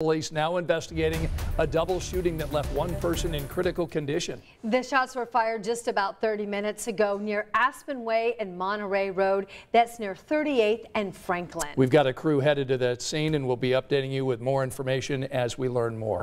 Police now investigating a double shooting that left one person in critical condition. The shots were fired just about 30 minutes ago near Aspen Way and Monterey Road. That's near 38th and Franklin. We've got a crew headed to that scene and we'll be updating you with more information as we learn more.